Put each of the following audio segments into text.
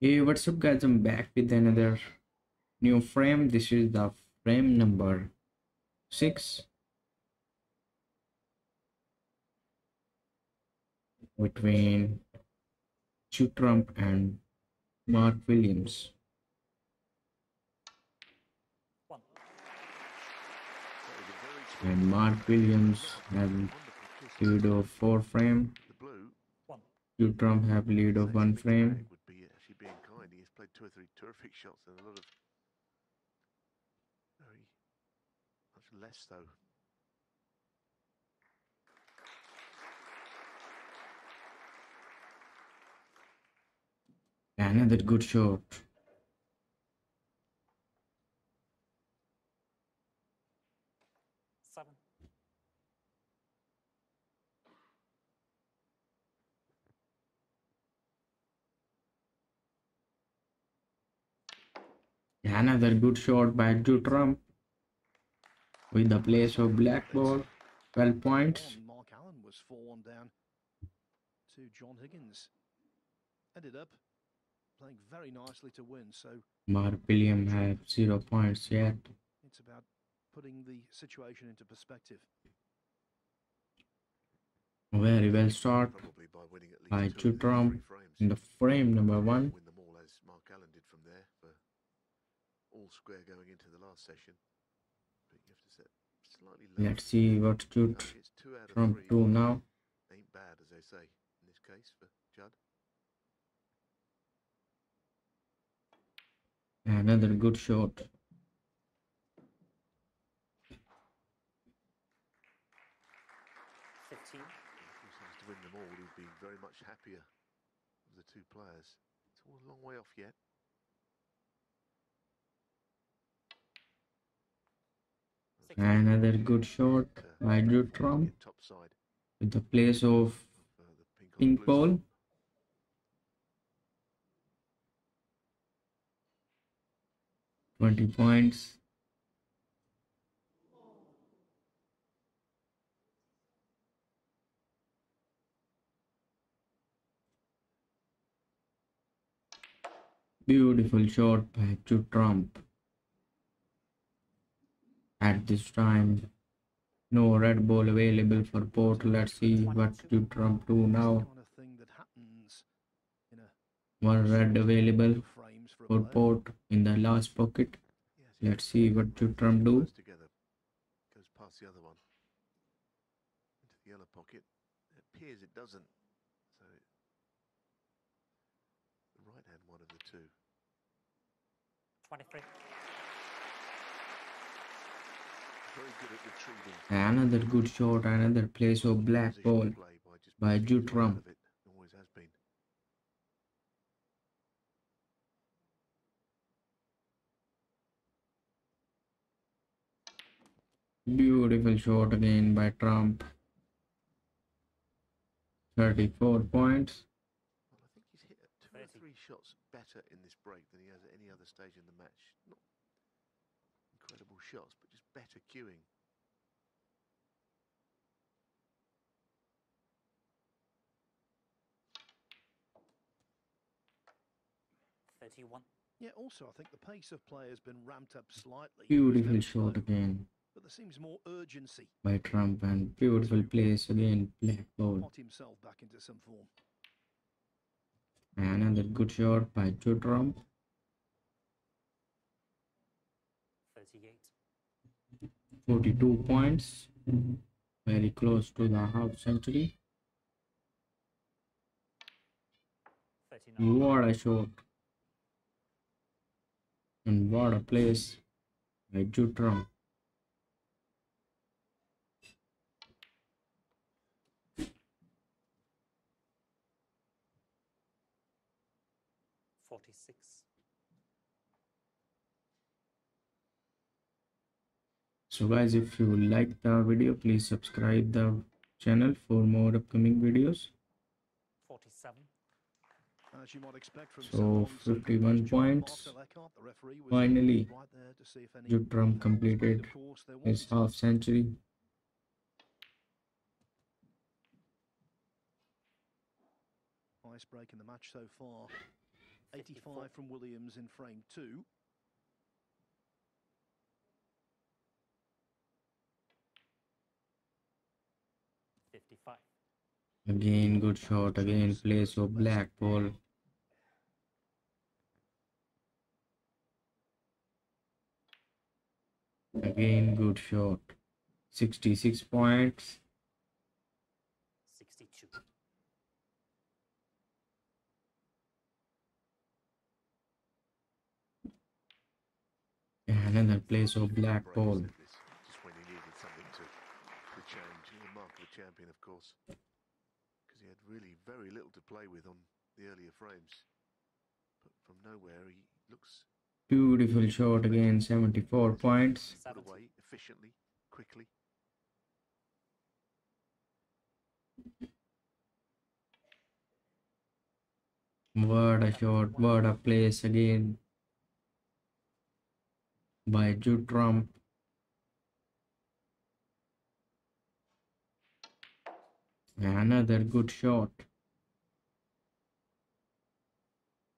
Hey, what's up, guys? I'm back with another new frame. This is the frame number six between Stu Trump and Mark Williams. And Mark Williams have lead of four frame. Stu Trump have lead of one frame. Would be actually being kind. He has played two or three terrific shots and a lot of very much less though. Another good shot. Seven. Another good shot by Stu Trump with the place of black ball. 12 points. Mark Allen was 4 1 down to John Higgins. Ended up playing very nicely to win, so Mark Williams have zero points yet. it's about putting the situation into perspective. Very well start by winning at least by two Stu of these Trump in the frame number one. Win them all as Mark Allen did from there for all square going into the last session. But you have to set slightly lower. Let's see what Stu No, it's two out of Trump three. do now. Ain't bad, as they say in this case for Judd. Another good shot. Fifteen. Of course, has to win them all. He'd be very much happier of the two players. It's all a long way off yet. Another good shot Uh, by Trump get top side with the place of of, uh, pink, on pink blue ball. Twenty points. Beautiful shot by Trump at this time no red ball available for port. Let's see what do trump do now? one red available for port in the last pocket. Let's see what do trump do. goes past the other one. Into the yellow pocket. It appears it doesn't. So the right hand one of the two. 23 Another good shot, another place of black ball. by just by pushing Stu it out Trump. of it. Always has been. Beautiful shot again by Trump. 34 points. Well, I think he's hit at two or three shots better in this break than he has at any other stage in the match. Not incredible shots, but just better cueing. Thirty-one. Yeah, also, I think the pace of play has been ramped up slightly. Beautiful shot again But there seems more urgency. by Trump and beautiful place again, black ball. Pot himself back into some form. Another good shot by Stu Trump. 42 points. Very close to the half century. What a shot. And what a place by Stu Trump. Forty-six. so guys if you like the video please subscribe the channel for more upcoming videos. So 51 points. Finally Trump completed his half century. Highest break in the match so far. 85 from Williams in frame 2 Again, good shot. Again, place of black ball. Again, good shot. 66 points. Sixty-two. And Another place of black ball. Just when he needed something to, to change. He's a mark of a champion, of course. He had really very little to play with on the earlier frames. But from nowhere, he looks Beautiful shot again, 74 points. away efficiently, quickly. What a shot, what a place again by Judd Trump. Another good shot.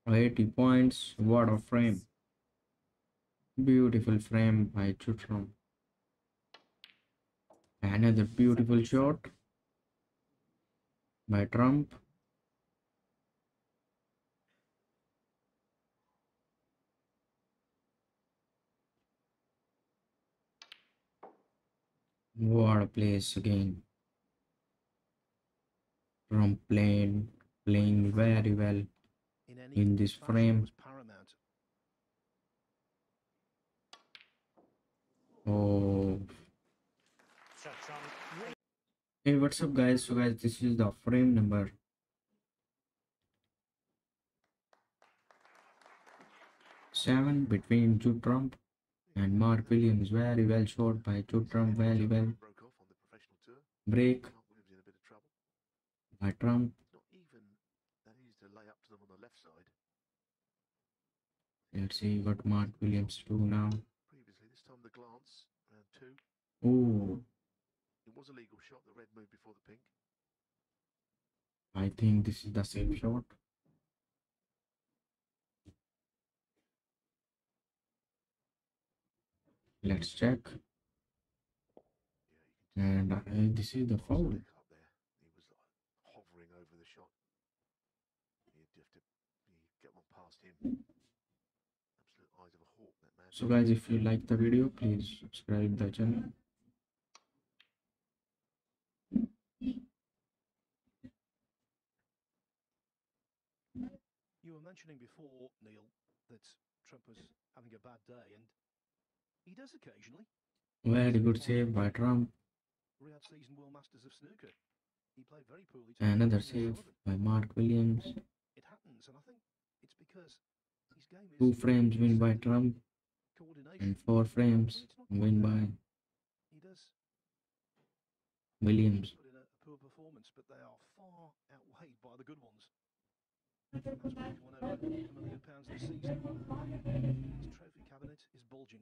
80 points, what a frame. Beautiful frame by Trump. Another beautiful shot by Trump. What a place again. Trump playing, playing very well. In, this frame. Oh, hey, what's up, guys? So, guys, this is the frame number seven between Judd Trump and Mark Williams. Very well shot by Judd Trump. Very well Broke off on the professional tour. break Mark Williams in a bit of trouble. By Trump. Not even to lay up to them on the left side. Let's see what Mark Williams do now. Previously, this time the glance, round two. Oh, It was a legal shot. The red moved before the pink. I think this is the same shot. Let's check. Yeah, you can just And uh, this is the foul. leg up there. He was like hovering over the shot. You'd have to you get one past him. Absolute eyes of a hawk, that man. So guys, if you like the video, please subscribe the channel. You were mentioning before, Neil, that Trump was having a bad day, and he does occasionally. Very good save by Trump. Riyadh season World Masters of Snooker. He played very poorly. Another save by Mark Williams. It happens, and I think it's because his game is Two frames win by Trump. And four frames win by Williams. put in a, a poor performance, but they are far outweighed by the good ones. That's why he's won over a million pounds this season. His trophy cabinet is bulging.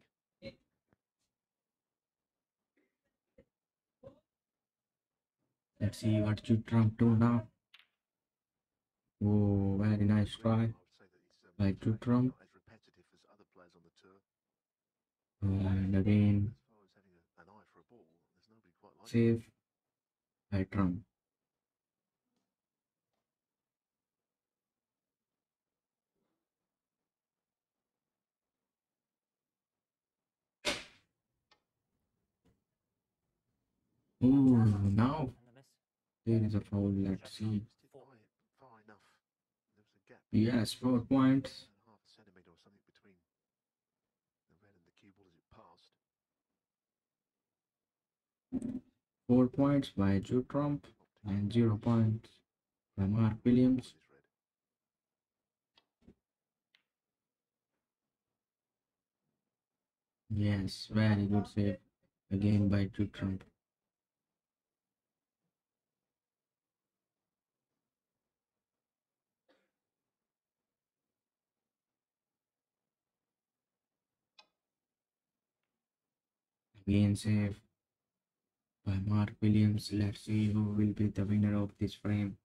Let's see what should Trump do now. Oh, very nice try. I would say that he's, um, by his Jude training is Trump. Like him. save Trump. Oh, now And there is a foul. Let's see. Yes, four points. 4 points by Joe Trump and 0 points by Mark Williams. Yes, very good save again by Joe Trump. Again save by Mark Williams. Let's see who will be the winner of this frame.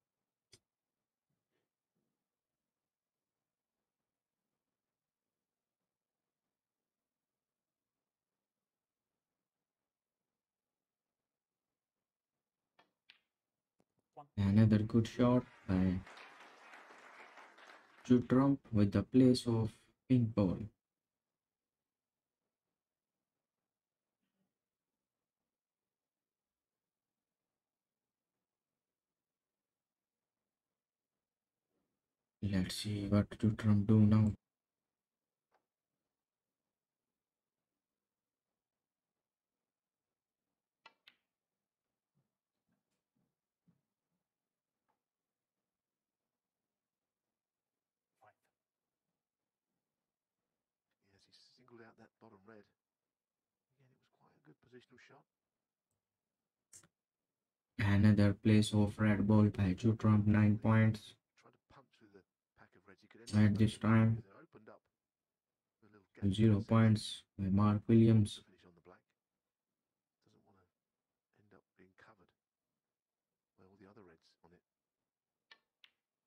Another good shot by Judd Trump with the place of pink ball. Let's see what Judd Trump do now. Yes, he singled out that bottom red. Again, it was quite a good positional shot. Another place of red ball by Judd Trump, 9 points. Tried to punch through the pack of reds. He could end At this time, 0 points by Mark Williams.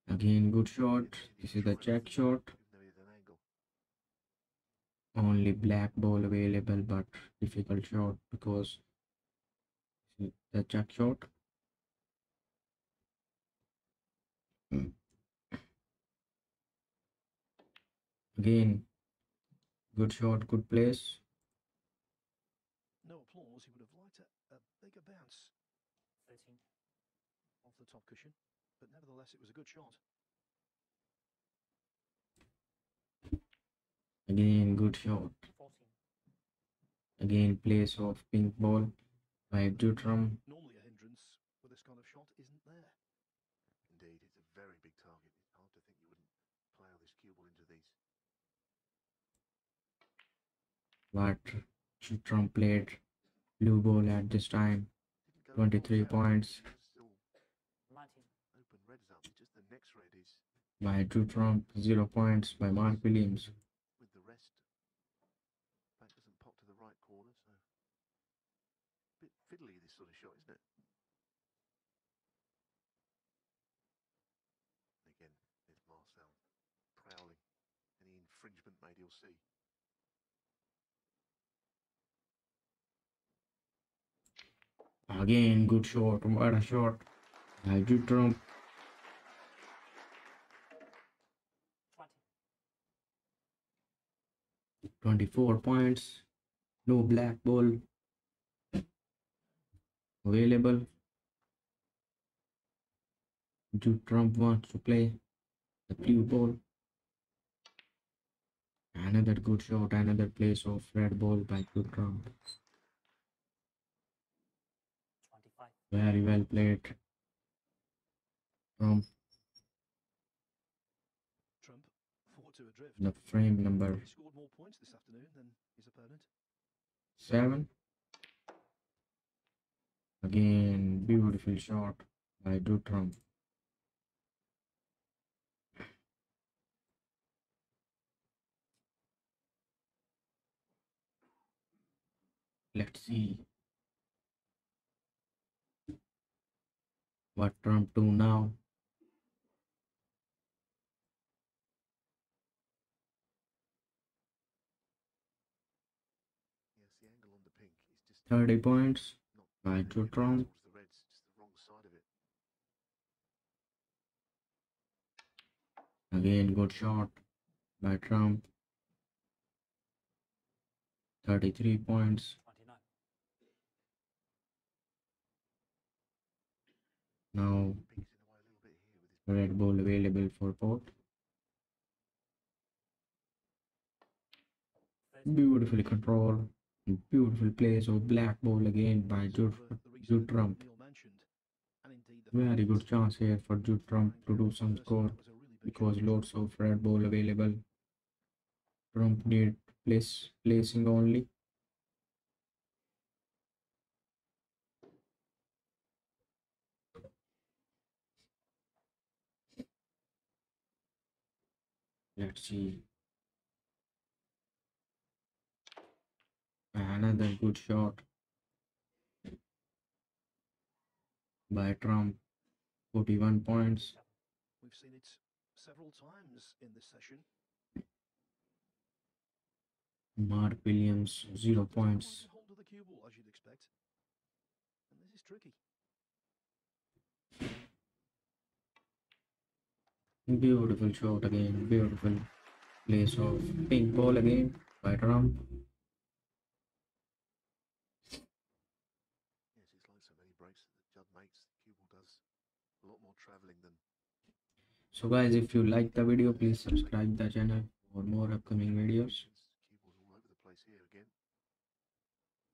Again, good shot. This is the check shot. Only black ball available, but difficult shot because the check shot. Hmm. Again, good shot, good place. No applause. He would have liked a, a bigger bounce 13. off the top cushion, but nevertheless, it was a good shot. Again, good shot. 14. Again, place of pink ball by Dutram. Normally, a hindrance with this kind of shot isn't there. Indeed, it's a very big target. It's hard to think you wouldn't plough this cue ball into these. But Dutram played blue ball at this time. 23 points. Still 19. open reds up. Just the next red is by Dutram. 0 points by Mark Williams. with the rest. That doesn't pop to the right corner, so bit fiddly this sort of shot, isn't it? Again, there's Marcel prowling. Any infringement made, he'll see. Again, good shot. What a shot Dutram. 20. 24 points. No black ball available. Judd Trump wants to play the blue ball. Another good shot, another place of red ball by Trump. Very well played. Trump, Trump four to adrift. the frame number He scored more points this afternoon than his opponent. seven. Again, beautiful shot by Trump. Let's see what Trump do now. Yes, the angle on the pink is just 30 points not by maybe a Jude bit Trump. Towards the reds, just Thirty points. side of it. Again, good shot by Trump. 33 points. 29. Now, Pink's in the way a little bit here with his red ball available for both. 30. Beautifully controlled. Beautiful place of black ball again by Judd, Judd Trump. Very good chance here for Judd Trump to do some score because lots of red ball available. Trump need place placing only. Let's see. Ah, another good shot by Trump. 41 points. We've seen it several times in this session. Mark Williams, 0 points. hold the ball as you'd expect. And this is tricky. Beautiful shot again. Beautiful place of pink ball again by Trump. Yes, it's like so many breaks that Judd makes. Does a lot more travelling than So guys, if you like the video, please subscribe the channel for more upcoming videos. Cue ball's all over the place here again.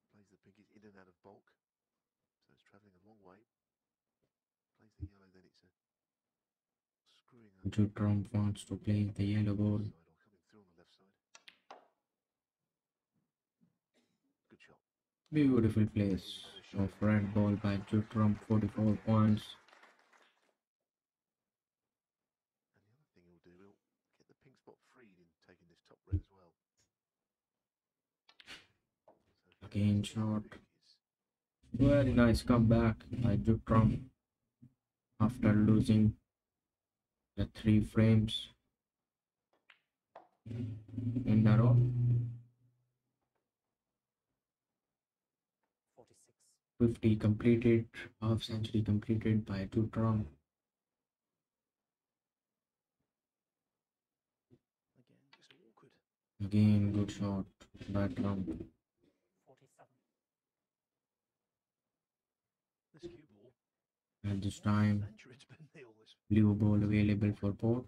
Plays the pinkies in and out of bulk. So it's travelling a long way. Plays the yellow, then it's a Judd Trump wants to play the yellow ball. side or coming through on the left side. Good shot. Beautiful place of red ball by Judd Trump, 44 points. And the other thing he'll do, he'll get the pink spot freed in taking this top red as well. So Again, shot. Very nice comeback by Judd Trump after losing the three frames in a row. 46. 50 completed, half century completed by Trump. Again, just awkward. Again, good shot by long 47. This cue ball. At this what time, adventure it's been, Neil, this blue ball available for port.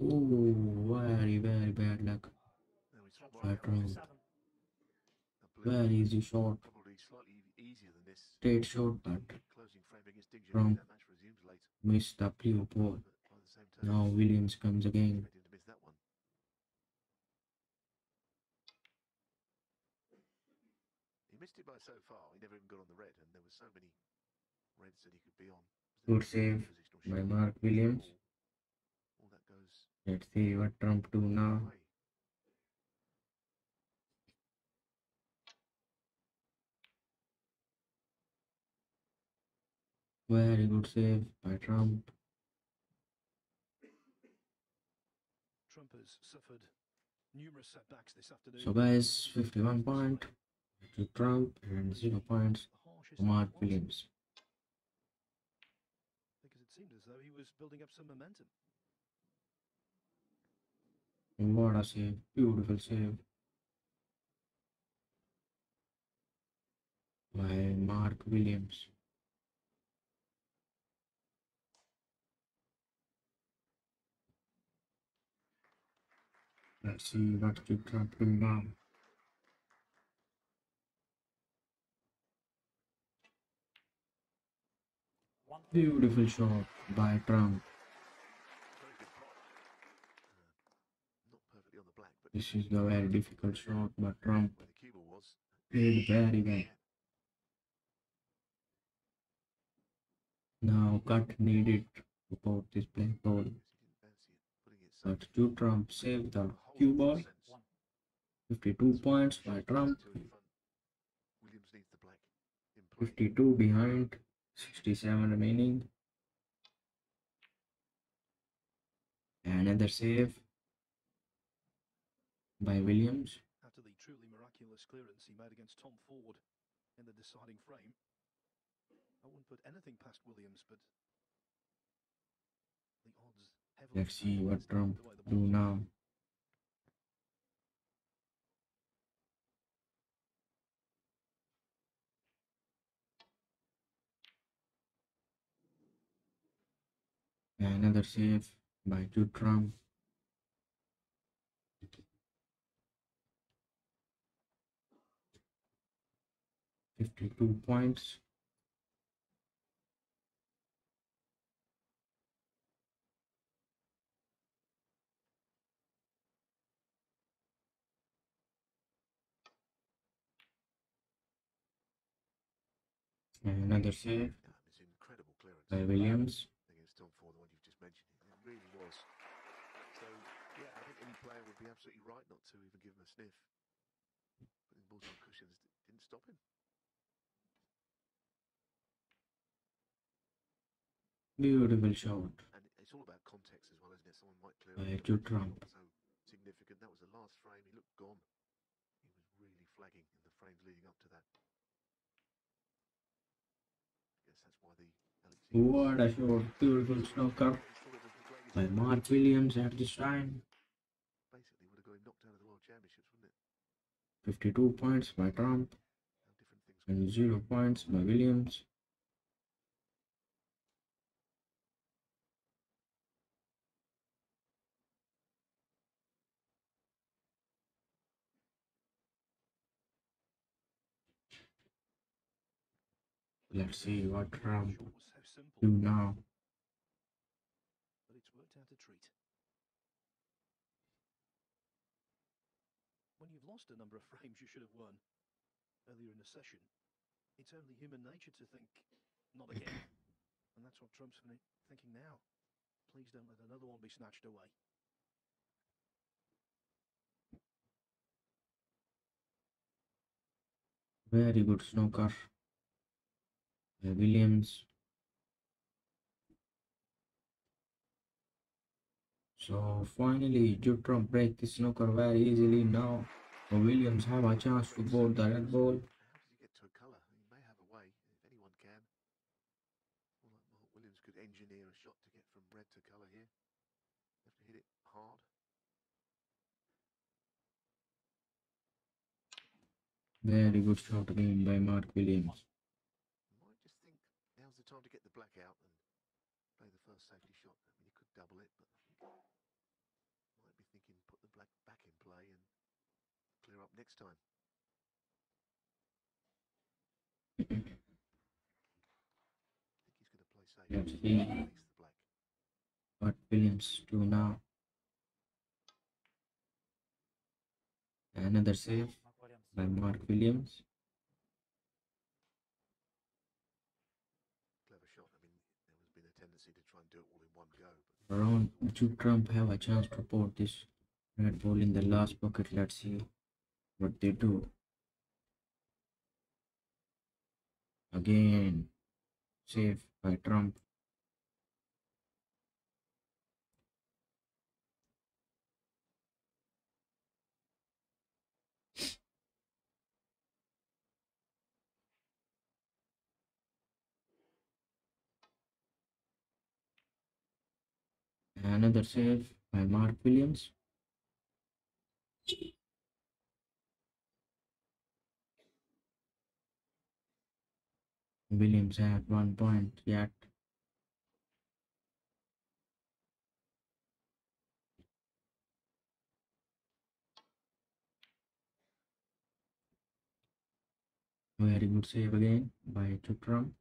Oh, very, very bad luck. Shot right Right round. 47. a blue Very easy shot. probably slightly easier than this. Straight shot, but Closing frame against Diggs. Trump. That match resumes late. missed the blue ball. But by the same token, Now Williams comes again. expecting to miss that one. He missed it by so far. He never even got on the red, and there were so many Good save by? Mark Williams. All that goes Let's see what Trump do now. Very good save by Trump. Trump has suffered numerous setbacks this afternoon. So guys, 51 point to Trump and 0 points to Mark it was, Williams. Seemed as though he was building up some momentum. What a save. Beautiful save. By Mark Williams. Let's see what to Trump do now. One. Beautiful shot by Trump. This is the very difficult shot, but Trump played very well. Now cut needed to put this black ball, but Stu Trump saved the cue ball. of sense. One. 52 points by Trump, Two in front. Williams needs the black in play. 52 behind, 67 remaining. Another save by Williams. After the truly miraculous clearance he made against Tom Ford in the deciding frame, I wouldn't put anything past Williams, but the odds heavily. Let's see what Trump the way the do now. Another save by Judd Trump. Fifty-two points. Another save Yeah, it's an incredible clearance by Williams. against Tom Ford, the one you've just mentioned. It really was. So, yeah, I think any player would be absolutely right not to even give him a sniff. Putting balls on cushions didn't stop him. Beautiful shot. And it's all about context as well, isn't it? Someone might clear but Jude it's Trump. so significant. That was the last frame. He looked gone. He was really flagging in the frames leading up to that. guess that's why the LHC What a shot. Beautiful snooker by Mark Williams at this time. Basically, would have got him knocked out of the World Championships, wouldn't it? 52 points by Trump How different things could and 0 points by Williams. Let's see what Trump Shot was so simple, do now. but it's worked out a treat. When you've lost a number of frames you should have won earlier in the session, it's only human nature to think, not again. and that's what Trump's thinking now. Please don't let another one be snatched away. Very good snooker. by Williams. So finally, Judd Trump break the snooker very easily now. Williams have a chance to board the red ball. How does get to a colour? He may have a way, if anyone can. Well, Mark Williams could engineer a shot to get from red to colour here. You have to hit it hard. Very good shot again by Mark Williams. Might just think now's the time to get the black out and play the first safety shot. I mean, you could double it, but might be thinking put the black back in play and clear up next time. I think he's going to play safe. Let's see the black. what Williams do now. Another save by Mark Williams. Clever shot. I mean, there has been a tendency to try and do it all in one go, Judd Trump have a chance to put this red ball in the last bucket. Let's see what they do. Again, save by Trump. Another save by Mark Williams. Williams had one point yet. Very good save again by Chutram.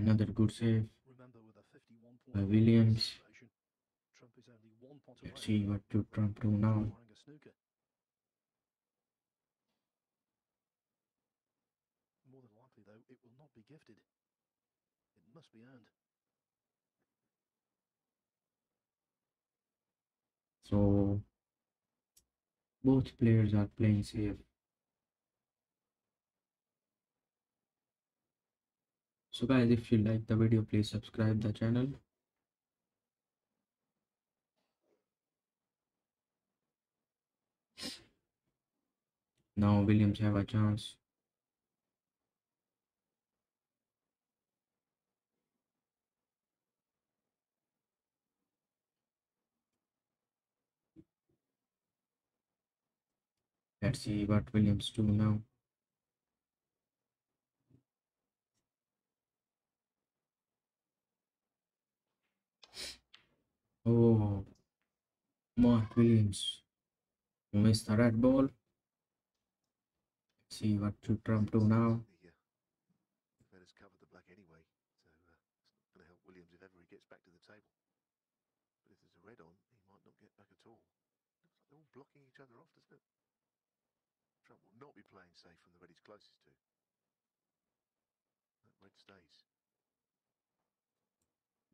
Another good save Remember, with a 51 point by lead in this Williams. Trump is only one pot. Let's see what Chutram do from now. acquiring a snooker. More than likely, though, it will not be gifted. It must be earned. So both players are playing safe. So guys, if you like the video, please subscribe the channel. Now Williams have a chance. Let's see what Williams do now. Oh, Mark Williams missed the red ball. Let's see what should Trump do now. The uh, defenders covered the black anyway, so uh, it's not going to help Williams if ever he gets back to the table. But if there's a red on, he might not get back at all. Looks like they're all blocking each other off, doesn't it? Trump will not be playing safe from the red he's closest to. That red stays.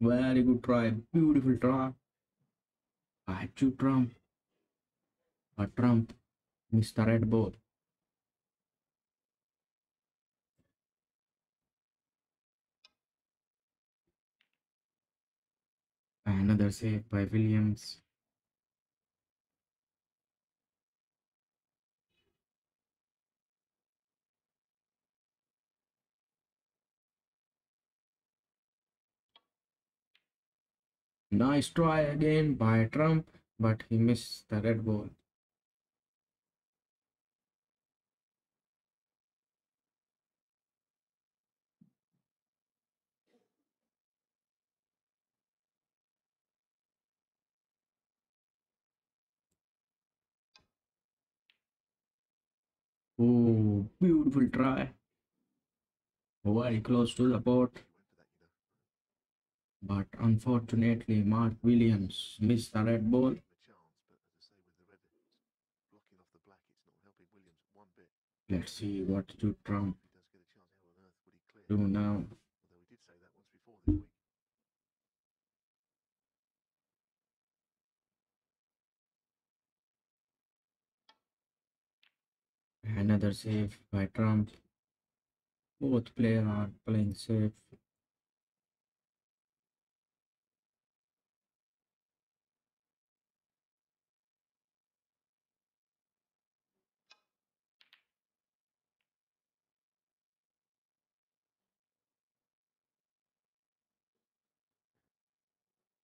Very good try, beautiful try. I Kaiju Trump A Trump, Mr. Red Bull. Another save by Williams. Nice try again by Trump, but he missed the red ball. Oh, beautiful try. Very close to the board, He went for that, you know. But unfortunately, Mark Williams missed the red ball. Gave him a chance, but as I say, with the red blocking off the black, it's not helping Williams one bit. Let's see what to Trump If he does get a chance, how on earth would he clear? do now. Although he did say that once before this week. Another save by Trump. Both players are playing safe.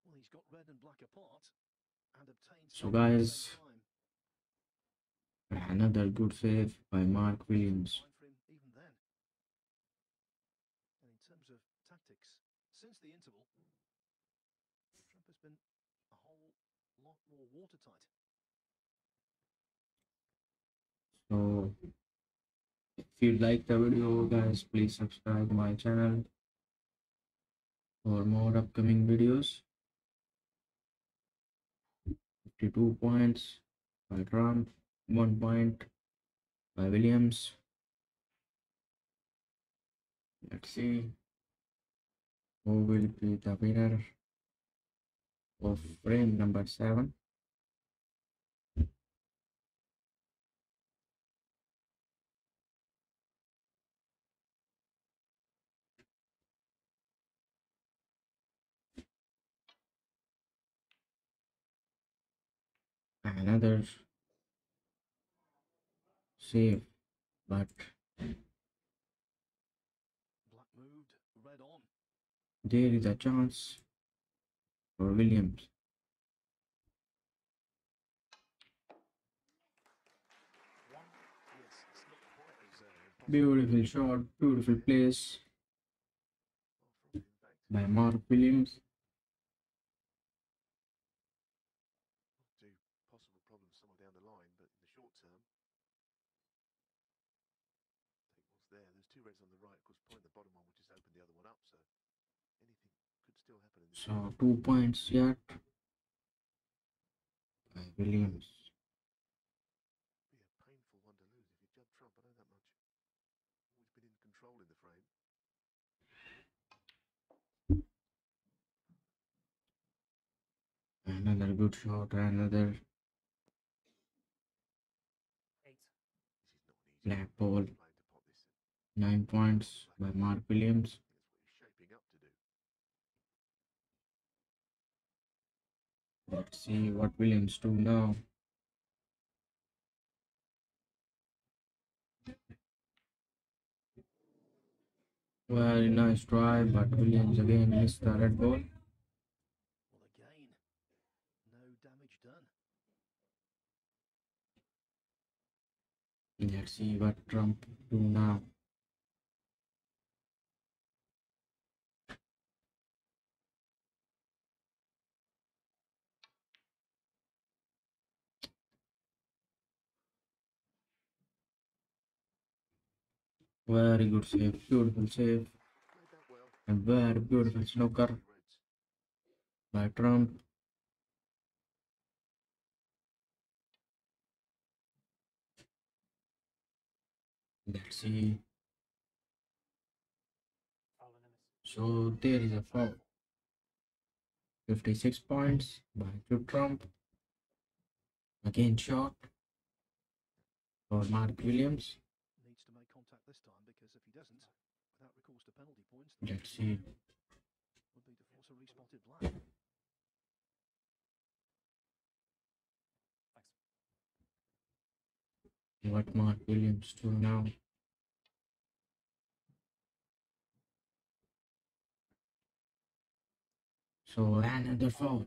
Well, he's got red and black apart and obtained So some at the guys. Another good save by Mark Williams. Fine for him even then. And in terms of tactics, since the interval, Trump has been a whole lot more watertight. So if you like the video guys please subscribe my channel for more upcoming videos. 52 points by Trump, 1 point by Williams. Let's see who will be the winner of frame number 7. Another save but Black moved, red on. there is a chance for Williams One. Yes, it's not quite as It's, uh, beautiful shot beautiful place by Mark Williams do possible problems somewhere down the line, but in the short term, take what's there. There's two reds on the right, of course, point the bottom one will just open the other one up, so anything could still happen in this. So uh, two points yet? By Williams another good shot another. Black ball. Nine points by Mark Williams I think that's what he's shaping up to do. Let's see what Williams do now very nice try but Williams again missed the red ball well again. No damage done. Let's see what Trump do now. Very good save, beautiful save, and very beautiful snooker by Trump. Let's see. So there is a foul. 56 points by Trump. Again shot for Mark Williams. Let's see. What Mark Williams do now? So another phone.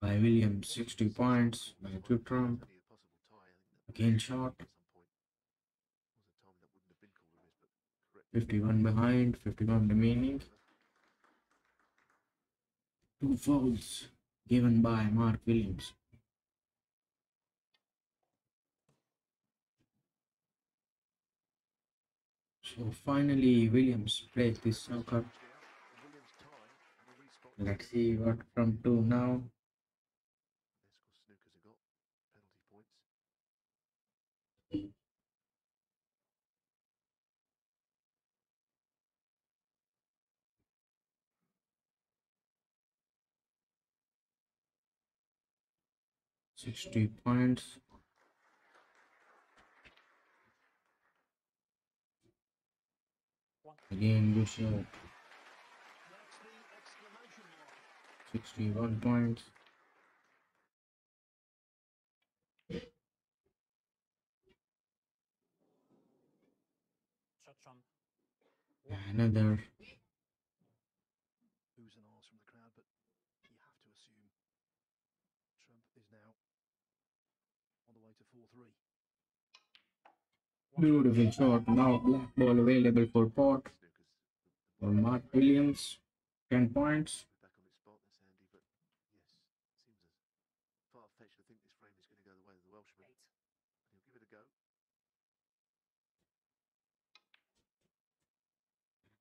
by Williams, 60 points by Trump. Again shot. 51 behind, 51 remaining. Two fouls given by Mark Williams. So finally, Williams breaks this respot. Let's see what from do now. 60 points. Again Lucio. 61 points. Another beautiful shot. Now black ball available for pot Snookers. for Mark Williams. Ten points. We're back on its spot. That's handy, but yes, seems as far fetched to think this frame is going to go the way of the Welshman. Eight. He'll give it a go.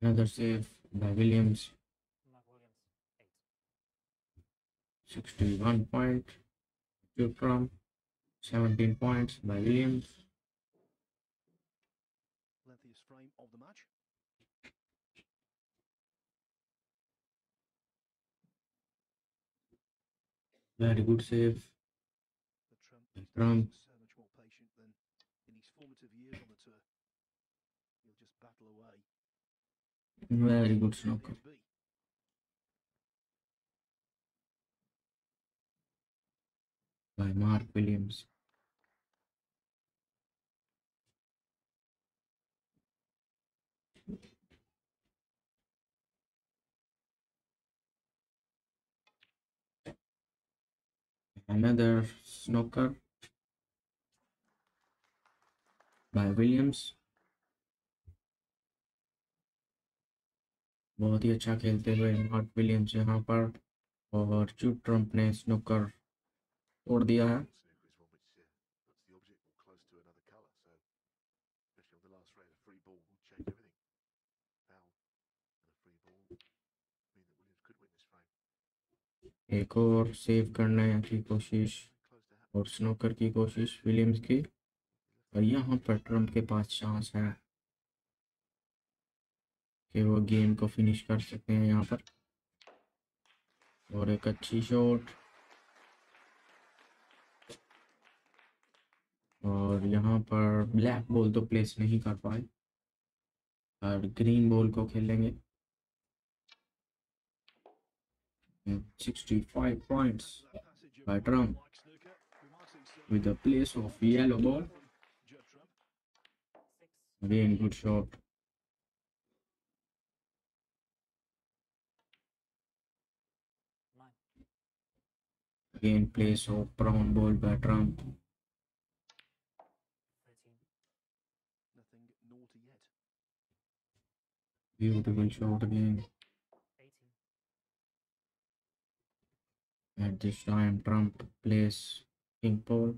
Another save by Williams. Mark Williams. Eight. 61 point. Two from 17 points by Williams. Lengthiest frame of the match. Very good save. Trump And Trump. so much more patient than in his formative years on the tour. He'll just battle away. Very good snooker. by Mark Williams. Another snooker by Williams. बहुत ही अच्छा खेलते हुए not Williams यहाँ पर और चू Trump ने snooker तोड़ दिया है एक और सेव करने की कोशिश. और स्नूकर की कोशिश विलियम्स की। और यहाँ पर ट्रंप के पास चांस है। कि वो गेम को फिनिश कर सकते हैं यहाँ पर। और एक अच्छी शॉट और यहाँ पर ब्लैक बॉल तो प्लेस नहीं कर पाए। और ग्रीन बॉल को खेलेंगे। 65 points by Trump with the place of yellow ball. Again, good shot. Again, place of brown ball by Trump. Beautiful shot again. At this time, Trump plays pink ball.